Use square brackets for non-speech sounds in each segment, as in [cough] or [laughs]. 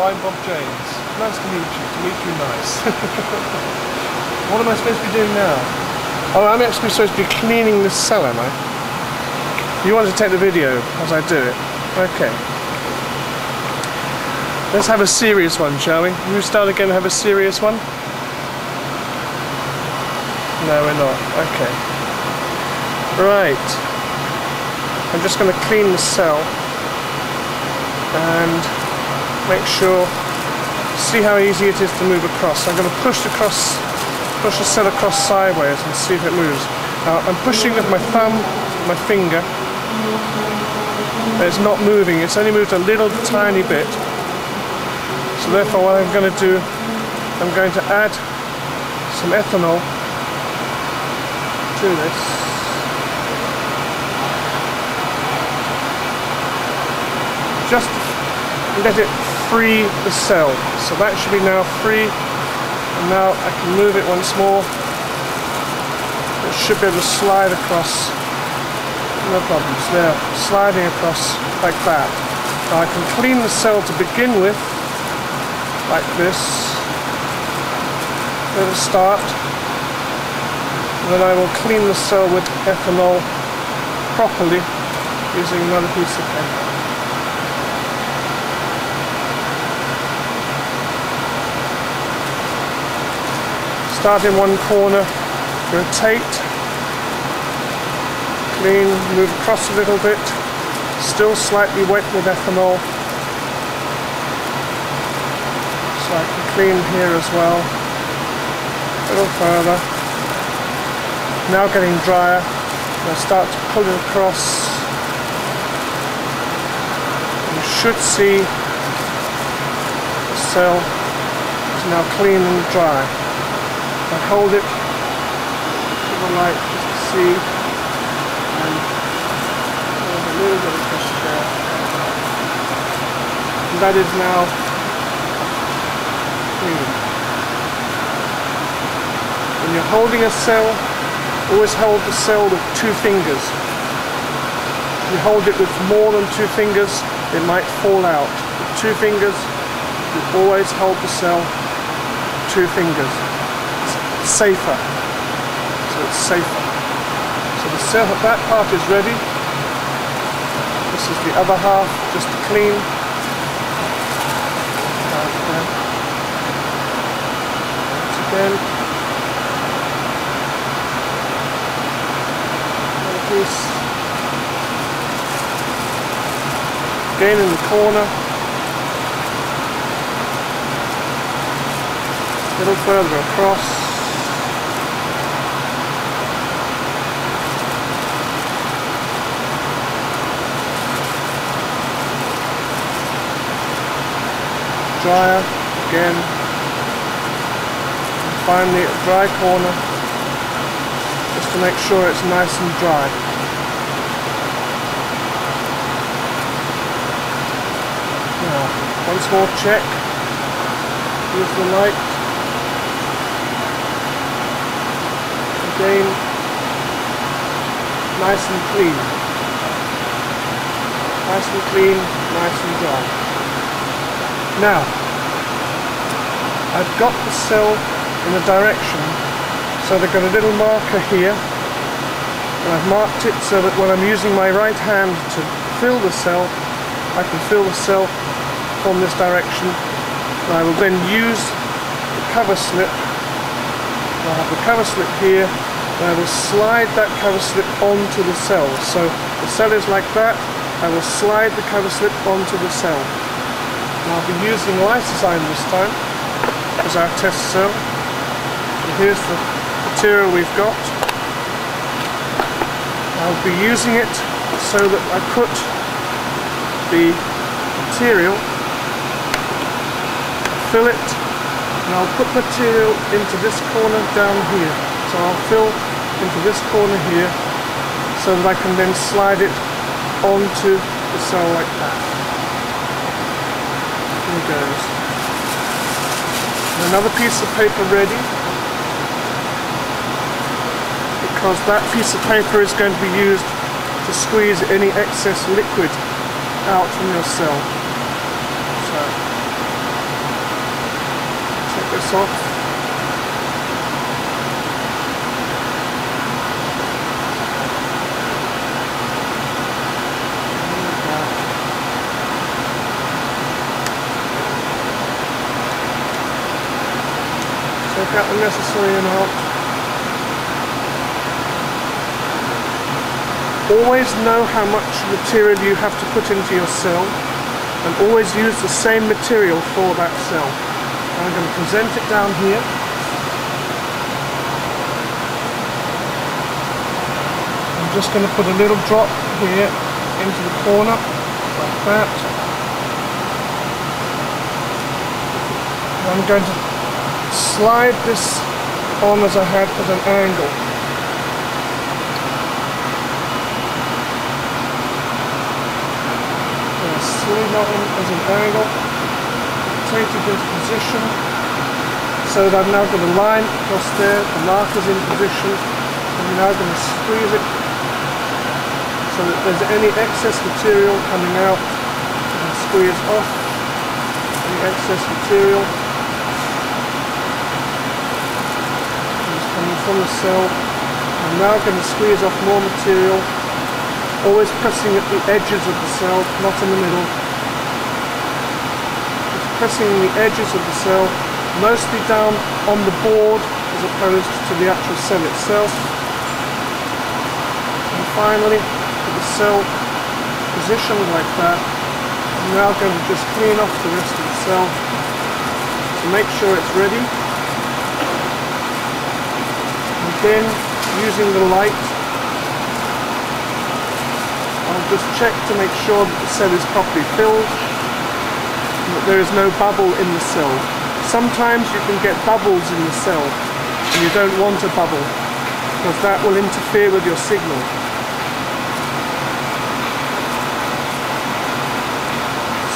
I'm Bob James. Nice to meet you. To meet you nice. [laughs] what am I supposed to be doing now? Oh, I'm actually supposed to be cleaning this cell, am I? You want to take the video as I do it? Okay. Let's have a serious one, shall we? We start again have a serious one? No, we're not. Okay. Right. I'm just going to clean the cell and make sure, see how easy it is to move across. I'm going to push across, push the cell across sideways and see if it moves. Now I'm pushing with my thumb, my finger. It's not moving, it's only moved a little tiny bit. So therefore what I'm going to do, I'm going to add some ethanol to this. Just let it free the cell. So that should be now free. And now I can move it once more. It should be able to slide across. No problems. There, sliding across like that. Now I can clean the cell to begin with like this. Let it start. then I will clean the cell with ethanol properly using another piece of paper. Start in one corner, rotate, clean, move across a little bit, still slightly wet with ethanol, so I can clean here as well. A little further. Now getting drier. I start to pull it across. You should see the cell is now clean and dry I hold it to the light just to see and there's a little bit of pressure there and that is now when you're holding a cell, always hold the cell with two fingers. If you hold it with more than two fingers, it might fall out. With two fingers, you always hold the cell two fingers. Safer. So it's safer. So the cell, that part is ready. This is the other half, just to clean. again. This. Again in the corner. A little further across. Dryer again finally a dry corner just to make sure it's nice and dry. Now, once more check. Use the light. Again, nice and clean. Nice and clean, nice and dry. Now, I've got the cell in a direction. So they've got a little marker here. And I've marked it so that when I'm using my right hand to fill the cell, I can fill the cell from this direction. And I will then use the cover slip. I'll have the cover slip here and I will slide that cover slip onto the cell. So the cell is like that. I will slide the cover slip onto the cell. And I'll be using lysozyme this time as our test cell here's the material we've got. I'll be using it so that I put the material, fill it, and I'll put material into this corner down here. So I'll fill into this corner here so that I can then slide it onto the cell like that goes. And another piece of paper ready because that piece of paper is going to be used to squeeze any excess liquid out from your cell. So, take this off. The necessary amount. Always know how much material you have to put into your cell and always use the same material for that cell. I'm going to present it down here. I'm just going to put a little drop here into the corner like that. I'm going to slide this on as I had at an angle. sleeve that in as an angle, take it into position, so that I'm now going to line across there, the marker's in position, and I'm now going to squeeze it so that there's any excess material coming out, and squeeze off any excess material. It's coming from the cell. I'm now going to squeeze off more material always pressing at the edges of the cell, not in the middle. Just pressing the edges of the cell, mostly down on the board as opposed to the actual cell itself. And finally, with the cell positioned like that, I'm now going to just clean off the rest of the cell to make sure it's ready. Then, using the light I'll just check to make sure that the cell is properly filled and that there is no bubble in the cell. Sometimes you can get bubbles in the cell and you don't want a bubble because that will interfere with your signal.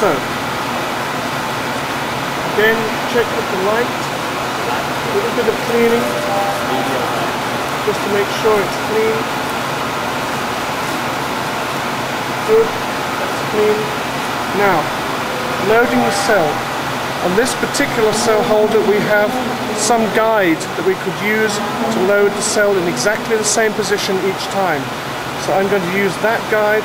So, again check with the light, a little bit of cleaning just to make sure it's clean. Good. That's clean. Now, loading the cell. On this particular cell holder we have some guide that we could use to load the cell in exactly the same position each time. So I'm going to use that guide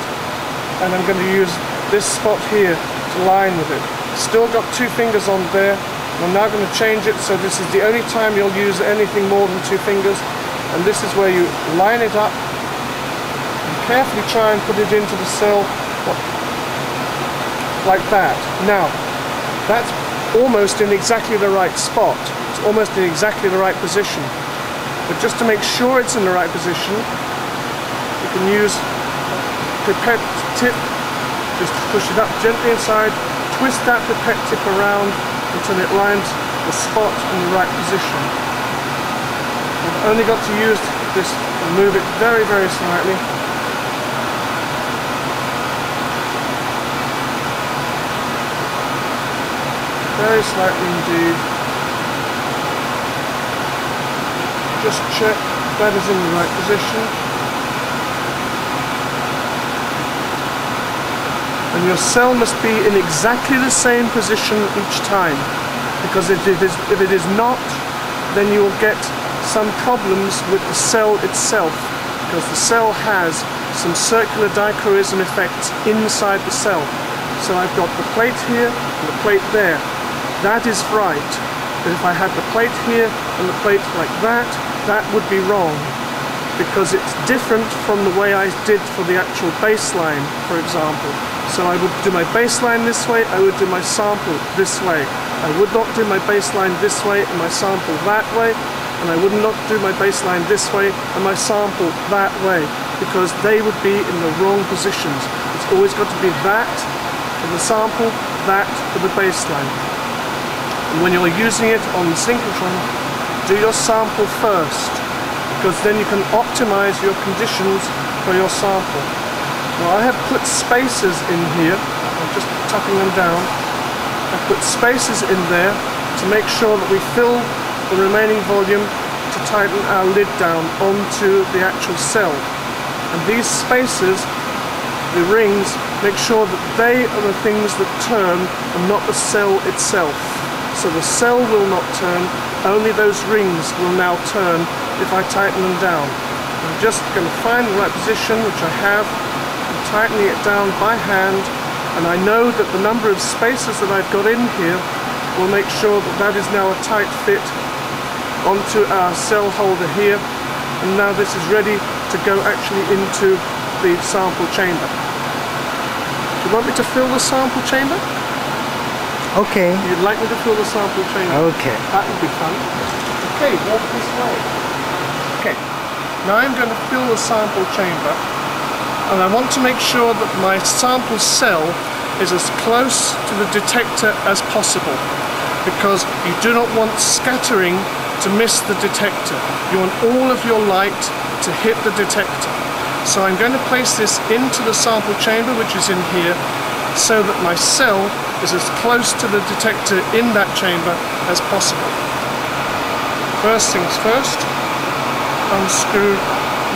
and I'm going to use this spot here to line with it. Still got two fingers on there. I'm now going to change it so this is the only time you'll use anything more than two fingers and this is where you line it up carefully try and put it into the cell like that. Now, that's almost in exactly the right spot. It's almost in exactly the right position. But just to make sure it's in the right position, you can use pipette tip, just push it up gently inside, twist that pipette tip around until it lines the spot in the right position. I've only got to use this and move it very, very slightly very slightly indeed. Just check that is in the right position. And your cell must be in exactly the same position each time. Because if it is, if it is not, then you will get some problems with the cell itself. Because the cell has some circular dichroism effects inside the cell. So I've got the plate here and the plate there. That is right. But if I had the plate here and the plate like that, that would be wrong. Because it's different from the way I did for the actual baseline, for example. So I would do my baseline this way, I would do my sample this way. I would not do my baseline this way and my sample that way, and I would not do my baseline this way and my sample that way, because they would be in the wrong positions. It's always got to be that for the sample, that for the baseline. And when you're using it on the synchrotron, do your sample first, because then you can optimize your conditions for your sample. Now I have put spacers in here, I'm just tucking them down. I've put spacers in there to make sure that we fill the remaining volume to tighten our lid down onto the actual cell. And these spacers, the rings, make sure that they are the things that turn and not the cell itself. so the cell will not turn, only those rings will now turn if I tighten them down. I'm just going to find the right position, which I have, tightening it down by hand, and I know that the number of spaces that I've got in here will make sure that that is now a tight fit onto our cell holder here, and now this is ready to go actually into the sample chamber. Do you want me to fill the sample chamber? Okay. You'd like me to fill the sample chamber? Okay. That would be fun. Okay, walk this way. Okay, now I'm going to fill the sample chamber and I want to make sure that my sample cell is as close to the detector as possible because you do not want scattering to miss the detector. You want all of your light to hit the detector. So I'm going to place this into the sample chamber which is in here so that my cell is as close to the detector in that chamber as possible. First things first, unscrew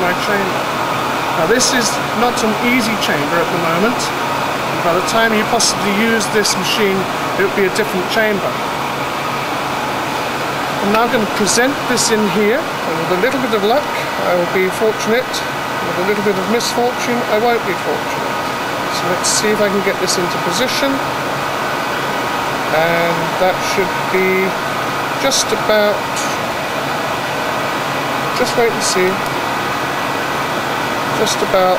my chamber. Now this is not an easy chamber at the moment. By the time you possibly use this machine, it will be a different chamber. I'm now going to present this in here, and with a little bit of luck, I will be fortunate. With a little bit of misfortune, I won't be fortunate. So let's see if I can get this into position and that should be just about just wait and see just about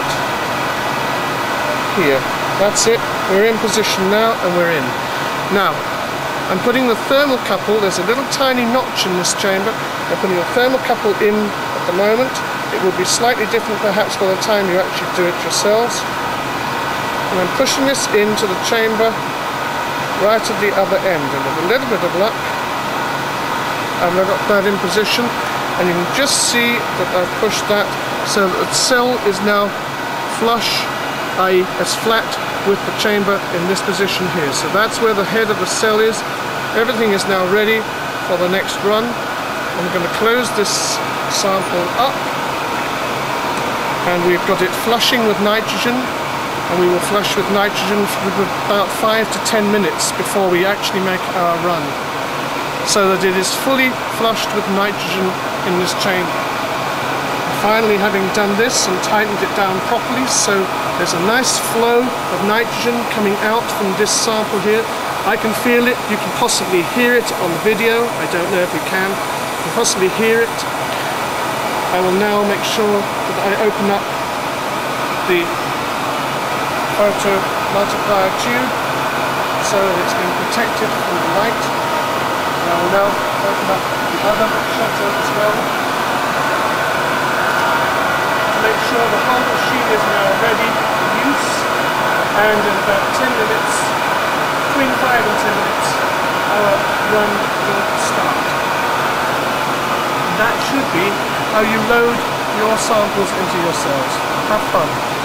here. That's it. We're in position now and we're in. Now I'm putting the thermocouple there's a little tiny notch in this chamber. I'm putting the thermocouple in at the moment. It will be slightly different perhaps by the time you actually do it yourselves. And I'm pushing this into the chamber right at the other end. And with a little bit of luck I've got that in position. And you can just see that I've pushed that so that the cell is now flush i.e. as flat with the chamber in this position here. So that's where the head of the cell is. Everything is now ready for the next run. I'm going to close this sample up. And we've got it flushing with nitrogen. And we will flush with nitrogen for about 5 to 10 minutes before we actually make our run. So that it is fully flushed with nitrogen in this chamber. Finally having done this and tightened it down properly so there's a nice flow of nitrogen coming out from this sample here. I can feel it, you can possibly hear it on the video, I don't know if you can, you can possibly hear it. I will now make sure that I open up the photo multiplier tube so it's been protected from the light. I will now open up the other shutter as well make sure the whole machine is now ready for use and in about 10 minutes, between 5 and 10 minutes, our run will start. That should be how you load your samples into your cells. Have fun.